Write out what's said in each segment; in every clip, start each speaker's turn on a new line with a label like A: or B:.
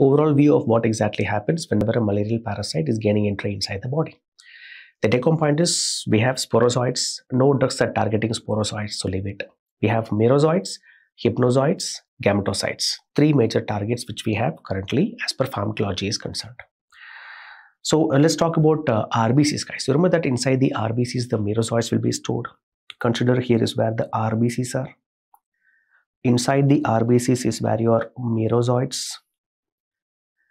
A: overall view of what exactly happens whenever a malarial parasite is gaining entry inside the body. The take home point is we have sporozoites, no drugs are targeting sporozoites, so leave it. We have merozoites, hypnozoites, gametocytes, three major targets which we have currently as per pharmacology is concerned. So uh, let's talk about uh, RBCs, guys. You remember that inside the RBCs, the merozoites will be stored. Consider here is where the RBCs are. Inside the RBCs is where your merozoites.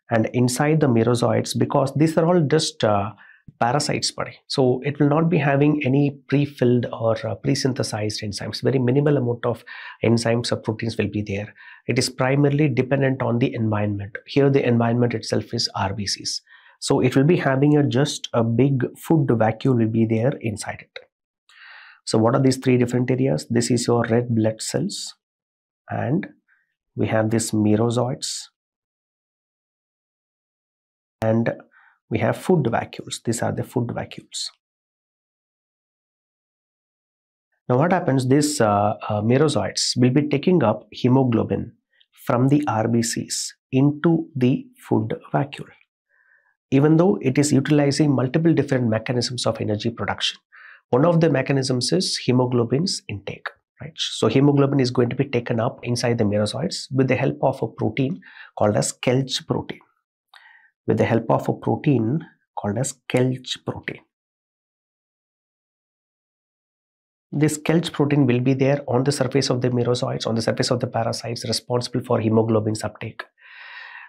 A: And inside the merozoites, because these are all just uh, parasites buddy. So it will not be having any pre-filled or uh, pre-synthesized enzymes. Very minimal amount of enzymes or proteins will be there. It is primarily dependent on the environment. Here the environment itself is rbcs so it will be having a just a big food vacuole will be there inside it. So what are these three different areas? This is your red blood cells and we have this merozoites and we have food vacuoles. These are the food vacuoles. Now what happens, these uh, uh, merozoites will be taking up hemoglobin from the RBCs into the food vacuole. Even though it is utilizing multiple different mechanisms of energy production. One of the mechanisms is hemoglobin's intake. Right? So hemoglobin is going to be taken up inside the merozoites with the help of a protein called as Kelch protein with the help of a protein called as Kelch protein. This Kelch protein will be there on the surface of the merozoites, on the surface of the parasites responsible for hemoglobin's uptake.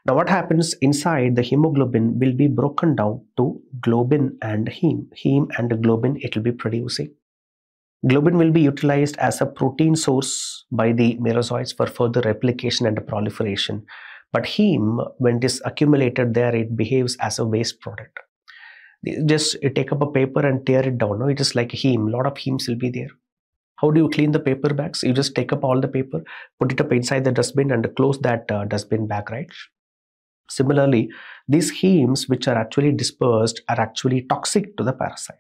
A: Now what happens inside the hemoglobin will be broken down to globin and heme. Heme and globin it will be producing. Globin will be utilized as a protein source by the merozoites for further replication and proliferation but heme, when it is accumulated there, it behaves as a waste product. Just take up a paper and tear it down. No, it is like heme. A lot of hemes will be there. How do you clean the paper bags? You just take up all the paper, put it up inside the dustbin, and close that uh, dustbin bag, right? Similarly, these hemes which are actually dispersed are actually toxic to the parasite.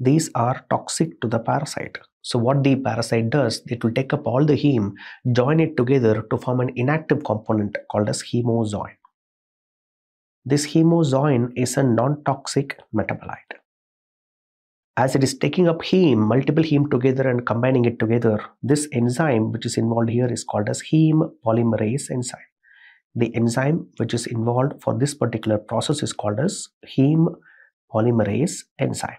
A: These are toxic to the parasite. So what the parasite does, it will take up all the heme, join it together to form an inactive component called as hemozoin. This hemozoin is a non-toxic metabolite. As it is taking up heme, multiple heme together and combining it together, this enzyme which is involved here is called as heme polymerase enzyme. The enzyme which is involved for this particular process is called as heme polymerase enzyme.